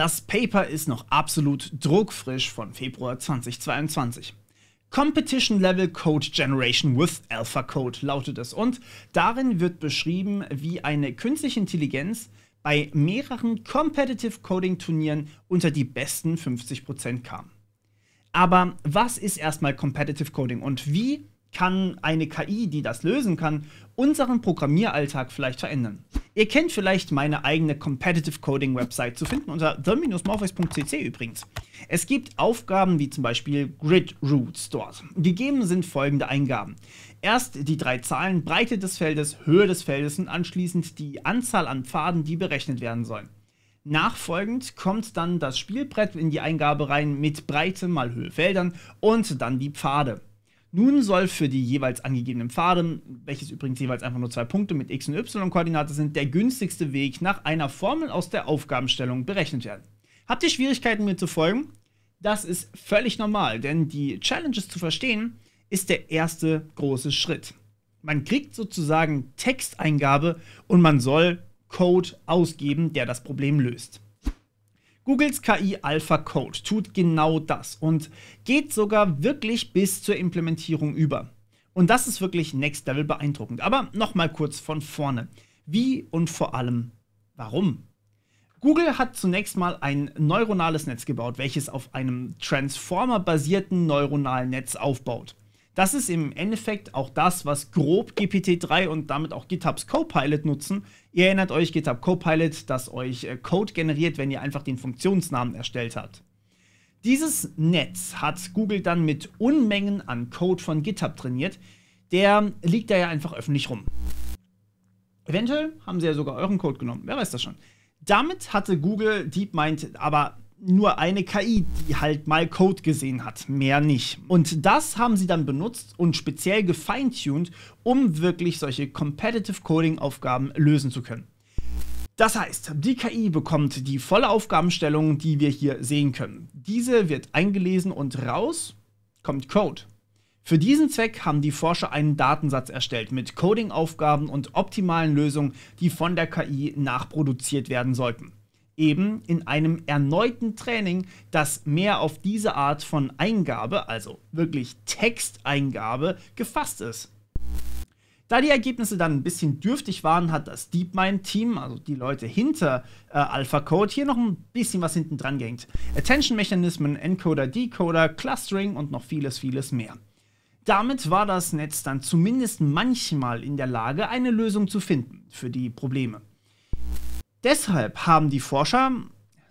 Das Paper ist noch absolut druckfrisch von Februar 2022. Competition Level Code Generation with Alpha Code lautet es und darin wird beschrieben, wie eine künstliche Intelligenz bei mehreren Competitive Coding Turnieren unter die besten 50% kam. Aber was ist erstmal Competitive Coding und wie kann eine KI, die das lösen kann, unseren Programmieralltag vielleicht verändern. Ihr kennt vielleicht meine eigene Competitive Coding Website zu finden unter the-morpheus.cc übrigens. Es gibt Aufgaben wie zum Beispiel Grid Routes dort. Gegeben sind folgende Eingaben. Erst die drei Zahlen Breite des Feldes, Höhe des Feldes und anschließend die Anzahl an Pfaden, die berechnet werden sollen. Nachfolgend kommt dann das Spielbrett in die Eingabe rein mit Breite mal Höhe Feldern und dann die Pfade. Nun soll für die jeweils angegebenen Pfade, welches übrigens jeweils einfach nur zwei Punkte mit x und y-Koordinate sind, der günstigste Weg nach einer Formel aus der Aufgabenstellung berechnet werden. Habt ihr Schwierigkeiten mir zu folgen? Das ist völlig normal, denn die Challenges zu verstehen ist der erste große Schritt. Man kriegt sozusagen Texteingabe und man soll Code ausgeben, der das Problem löst. Googles KI Alpha Code tut genau das und geht sogar wirklich bis zur Implementierung über. Und das ist wirklich next level beeindruckend. Aber nochmal kurz von vorne. Wie und vor allem warum? Google hat zunächst mal ein neuronales Netz gebaut, welches auf einem Transformer-basierten neuronalen Netz aufbaut. Das ist im Endeffekt auch das, was grob GPT-3 und damit auch GitHubs Copilot nutzen. Ihr erinnert euch, GitHub Copilot, das euch äh, Code generiert, wenn ihr einfach den Funktionsnamen erstellt habt. Dieses Netz hat Google dann mit Unmengen an Code von GitHub trainiert. Der liegt da ja einfach öffentlich rum. Eventuell haben sie ja sogar euren Code genommen, wer weiß das schon. Damit hatte Google DeepMind aber nur eine KI, die halt mal Code gesehen hat, mehr nicht. Und das haben sie dann benutzt und speziell gefeintuned, um wirklich solche Competitive Coding Aufgaben lösen zu können. Das heißt, die KI bekommt die volle Aufgabenstellung, die wir hier sehen können. Diese wird eingelesen und raus kommt Code. Für diesen Zweck haben die Forscher einen Datensatz erstellt mit Coding-Aufgaben und optimalen Lösungen, die von der KI nachproduziert werden sollten eben in einem erneuten Training, das mehr auf diese Art von Eingabe, also wirklich Texteingabe, gefasst ist. Da die Ergebnisse dann ein bisschen dürftig waren, hat das DeepMind-Team, also die Leute hinter äh, AlphaCode, hier noch ein bisschen was hinten dran gehängt. Attention-Mechanismen, Encoder, Decoder, Clustering und noch vieles, vieles mehr. Damit war das Netz dann zumindest manchmal in der Lage, eine Lösung zu finden für die Probleme. Deshalb haben die Forscher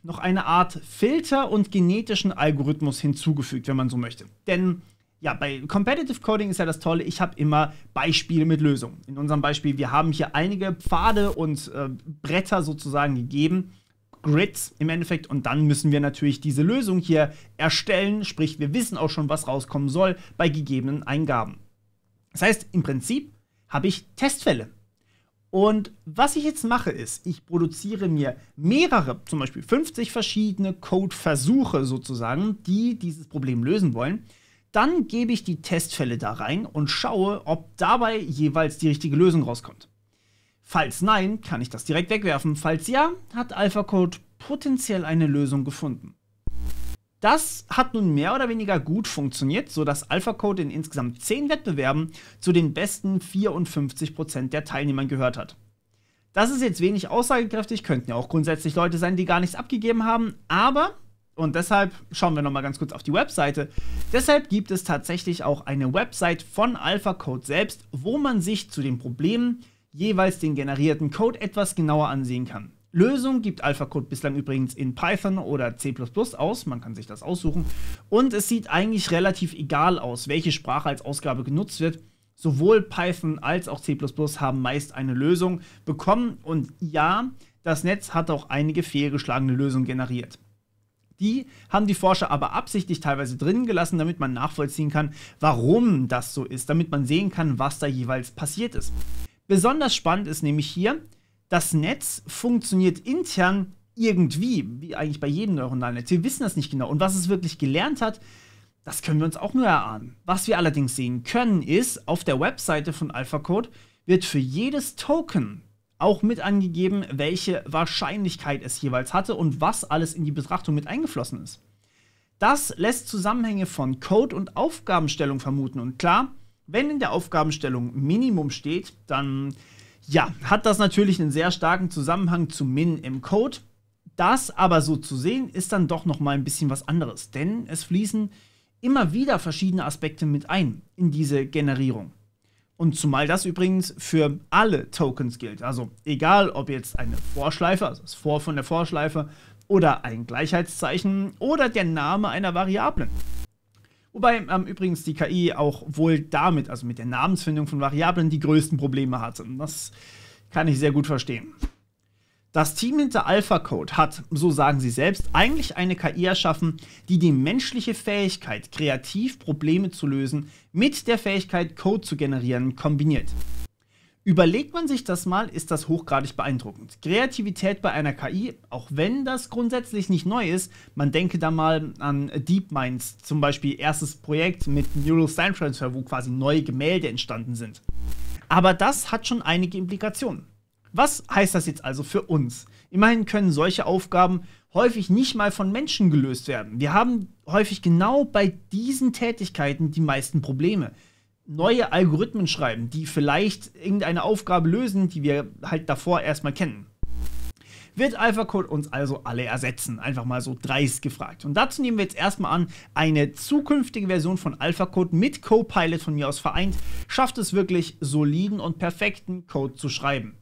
noch eine Art Filter und genetischen Algorithmus hinzugefügt, wenn man so möchte. Denn ja, bei Competitive Coding ist ja das Tolle, ich habe immer Beispiele mit Lösungen. In unserem Beispiel, wir haben hier einige Pfade und äh, Bretter sozusagen gegeben, Grids im Endeffekt, und dann müssen wir natürlich diese Lösung hier erstellen, sprich, wir wissen auch schon, was rauskommen soll bei gegebenen Eingaben. Das heißt, im Prinzip habe ich Testfälle. Und was ich jetzt mache, ist, ich produziere mir mehrere, zum Beispiel 50 verschiedene Codeversuche sozusagen, die dieses Problem lösen wollen. Dann gebe ich die Testfälle da rein und schaue, ob dabei jeweils die richtige Lösung rauskommt. Falls nein, kann ich das direkt wegwerfen. Falls ja, hat AlphaCode potenziell eine Lösung gefunden. Das hat nun mehr oder weniger gut funktioniert, sodass AlphaCode in insgesamt 10 Wettbewerben zu den besten 54% der Teilnehmern gehört hat. Das ist jetzt wenig aussagekräftig, könnten ja auch grundsätzlich Leute sein, die gar nichts abgegeben haben, aber, und deshalb schauen wir nochmal ganz kurz auf die Webseite, deshalb gibt es tatsächlich auch eine Website von AlphaCode selbst, wo man sich zu den Problemen jeweils den generierten Code etwas genauer ansehen kann. Lösung gibt AlphaCode bislang übrigens in Python oder C++ aus, man kann sich das aussuchen. Und es sieht eigentlich relativ egal aus, welche Sprache als Ausgabe genutzt wird. Sowohl Python als auch C++ haben meist eine Lösung bekommen und ja, das Netz hat auch einige fehlgeschlagene Lösungen generiert. Die haben die Forscher aber absichtlich teilweise drin gelassen, damit man nachvollziehen kann, warum das so ist, damit man sehen kann, was da jeweils passiert ist. Besonders spannend ist nämlich hier, das Netz funktioniert intern irgendwie, wie eigentlich bei jedem neuronalen Netz. Wir wissen das nicht genau. Und was es wirklich gelernt hat, das können wir uns auch nur erahnen. Was wir allerdings sehen können, ist, auf der Webseite von AlphaCode wird für jedes Token auch mit angegeben, welche Wahrscheinlichkeit es jeweils hatte und was alles in die Betrachtung mit eingeflossen ist. Das lässt Zusammenhänge von Code und Aufgabenstellung vermuten. Und klar, wenn in der Aufgabenstellung Minimum steht, dann ja, hat das natürlich einen sehr starken Zusammenhang zu Min im Code. Das aber so zu sehen, ist dann doch noch mal ein bisschen was anderes, denn es fließen immer wieder verschiedene Aspekte mit ein in diese Generierung. Und zumal das übrigens für alle Tokens gilt. Also egal, ob jetzt eine Vorschleife, also das Vor von der Vorschleife, oder ein Gleichheitszeichen oder der Name einer Variablen. Wobei ähm, übrigens die KI auch wohl damit, also mit der Namensfindung von Variablen, die größten Probleme hatte. Das kann ich sehr gut verstehen. Das Team hinter AlphaCode hat, so sagen sie selbst, eigentlich eine KI erschaffen, die die menschliche Fähigkeit, kreativ Probleme zu lösen, mit der Fähigkeit, Code zu generieren, kombiniert. Überlegt man sich das mal, ist das hochgradig beeindruckend. Kreativität bei einer KI, auch wenn das grundsätzlich nicht neu ist, man denke da mal an DeepMinds, zum Beispiel erstes Projekt mit Neural Sign Transfer, wo quasi neue Gemälde entstanden sind. Aber das hat schon einige Implikationen. Was heißt das jetzt also für uns? Immerhin können solche Aufgaben häufig nicht mal von Menschen gelöst werden. Wir haben häufig genau bei diesen Tätigkeiten die meisten Probleme. Neue Algorithmen schreiben, die vielleicht irgendeine Aufgabe lösen, die wir halt davor erstmal kennen. Wird AlphaCode uns also alle ersetzen? Einfach mal so dreist gefragt. Und dazu nehmen wir jetzt erstmal an, eine zukünftige Version von AlphaCode mit Copilot von mir aus vereint, schafft es wirklich soliden und perfekten Code zu schreiben.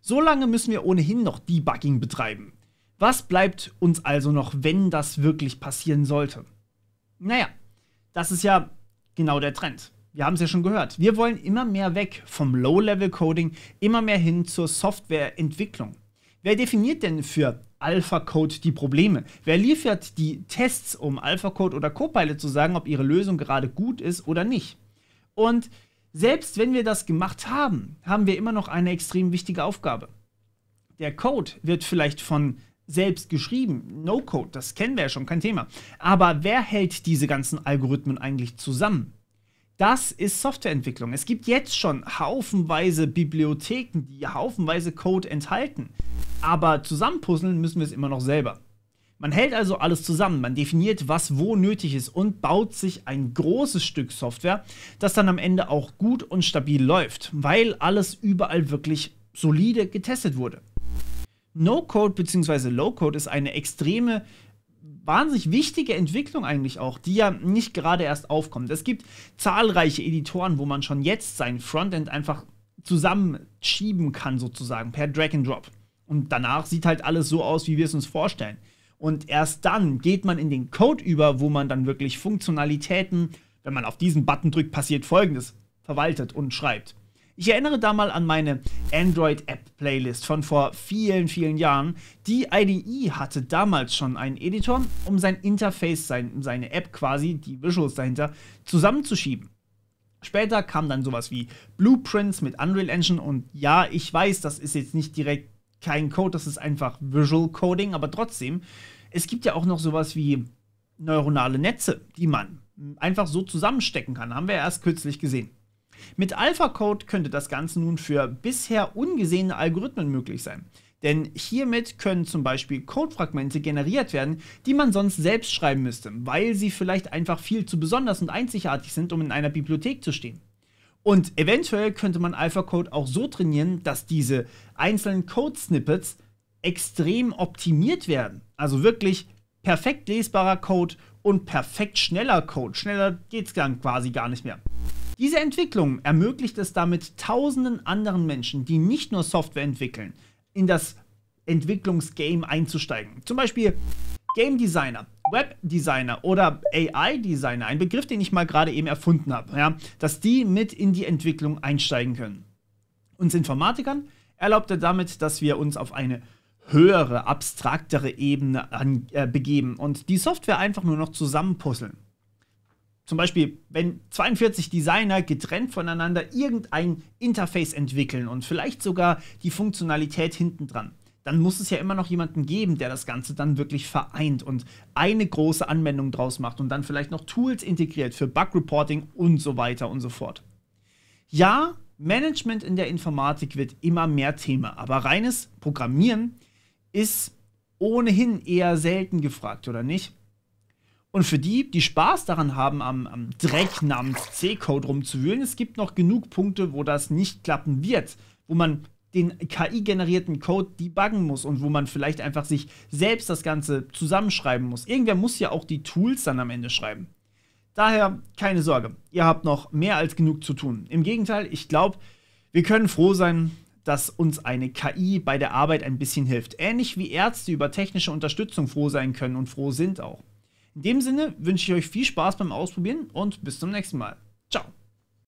So lange müssen wir ohnehin noch Debugging betreiben. Was bleibt uns also noch, wenn das wirklich passieren sollte? Naja, das ist ja genau der Trend. Wir haben es ja schon gehört. Wir wollen immer mehr weg vom Low-Level-Coding, immer mehr hin zur Softwareentwicklung. Wer definiert denn für AlphaCode die Probleme? Wer liefert die Tests, um AlphaCode oder Copilot zu sagen, ob ihre Lösung gerade gut ist oder nicht? Und selbst wenn wir das gemacht haben, haben wir immer noch eine extrem wichtige Aufgabe. Der Code wird vielleicht von selbst geschrieben, No-Code, das kennen wir ja schon, kein Thema. Aber wer hält diese ganzen Algorithmen eigentlich zusammen? Das ist Softwareentwicklung. Es gibt jetzt schon haufenweise Bibliotheken, die haufenweise Code enthalten. Aber zusammenpuzzeln müssen wir es immer noch selber. Man hält also alles zusammen, man definiert, was wo nötig ist und baut sich ein großes Stück Software, das dann am Ende auch gut und stabil läuft, weil alles überall wirklich solide getestet wurde. No-Code bzw. Low-Code ist eine extreme, wahnsinnig wichtige Entwicklung eigentlich auch, die ja nicht gerade erst aufkommt. Es gibt zahlreiche Editoren, wo man schon jetzt sein Frontend einfach zusammenschieben kann, sozusagen, per Drag and Drop. Und danach sieht halt alles so aus, wie wir es uns vorstellen. Und erst dann geht man in den Code über, wo man dann wirklich Funktionalitäten, wenn man auf diesen Button drückt, passiert folgendes, verwaltet und schreibt. Ich erinnere da mal an meine Android-App-Playlist von vor vielen, vielen Jahren. Die IDE hatte damals schon einen Editor, um sein Interface, sein, seine App quasi, die Visuals dahinter, zusammenzuschieben. Später kam dann sowas wie Blueprints mit Unreal Engine und ja, ich weiß, das ist jetzt nicht direkt kein Code, das ist einfach Visual Coding, aber trotzdem, es gibt ja auch noch sowas wie neuronale Netze, die man einfach so zusammenstecken kann. Haben wir erst kürzlich gesehen. Mit AlphaCode könnte das Ganze nun für bisher ungesehene Algorithmen möglich sein. Denn hiermit können zum Beispiel Codefragmente generiert werden, die man sonst selbst schreiben müsste, weil sie vielleicht einfach viel zu besonders und einzigartig sind, um in einer Bibliothek zu stehen. Und eventuell könnte man AlphaCode auch so trainieren, dass diese einzelnen Code-Snippets extrem optimiert werden. Also wirklich perfekt lesbarer Code und perfekt schneller Code. Schneller geht es dann quasi gar nicht mehr. Diese Entwicklung ermöglicht es damit tausenden anderen Menschen, die nicht nur Software entwickeln, in das Entwicklungsgame einzusteigen. Zum Beispiel Game Designer, Webdesigner oder AI-Designer, ein Begriff, den ich mal gerade eben erfunden habe, ja, dass die mit in die Entwicklung einsteigen können. Uns Informatikern erlaubt er damit, dass wir uns auf eine höhere, abstraktere Ebene an, äh, begeben und die Software einfach nur noch zusammenpuzzeln. Zum Beispiel, wenn 42 Designer getrennt voneinander irgendein Interface entwickeln und vielleicht sogar die Funktionalität hinten dran dann muss es ja immer noch jemanden geben, der das Ganze dann wirklich vereint und eine große Anwendung draus macht und dann vielleicht noch Tools integriert für Bug Reporting und so weiter und so fort. Ja, Management in der Informatik wird immer mehr Thema, aber reines Programmieren ist ohnehin eher selten gefragt, oder nicht? Und für die, die Spaß daran haben, am, am Dreck namens C-Code rumzuwühlen, es gibt noch genug Punkte, wo das nicht klappen wird, wo man den KI-generierten Code debuggen muss und wo man vielleicht einfach sich selbst das Ganze zusammenschreiben muss. Irgendwer muss ja auch die Tools dann am Ende schreiben. Daher keine Sorge, ihr habt noch mehr als genug zu tun. Im Gegenteil, ich glaube, wir können froh sein, dass uns eine KI bei der Arbeit ein bisschen hilft. Ähnlich wie Ärzte über technische Unterstützung froh sein können und froh sind auch. In dem Sinne wünsche ich euch viel Spaß beim Ausprobieren und bis zum nächsten Mal.